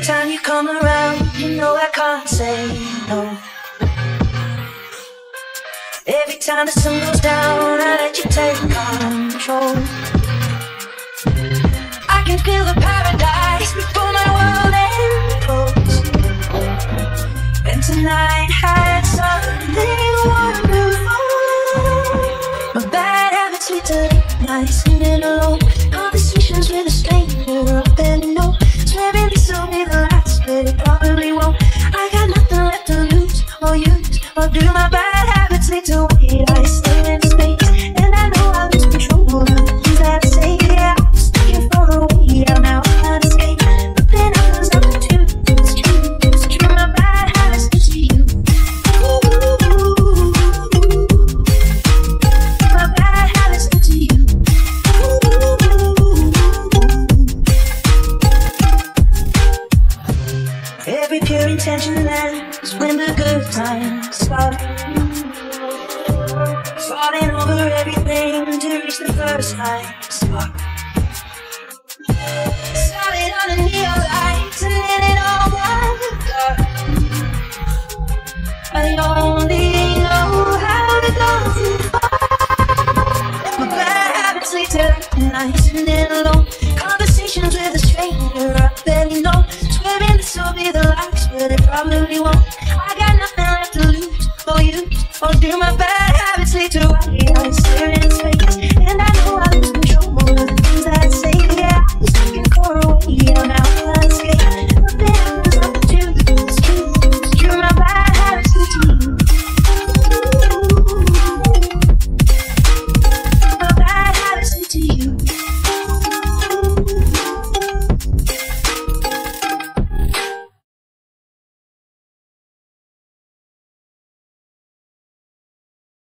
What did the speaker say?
Every time you come around, you know I can't say no. Every time the sun goes down, I let you take control. I can feel the paradise before my world implodes. And tonight had something wonderful. My bad habits lead to nights and alone. Every pure intention ends when the good times start. Falling over everything to reach the first high spot. this'll be the last, but it probably won't. I got nothing left to lose for you. Or do my bad habits lead to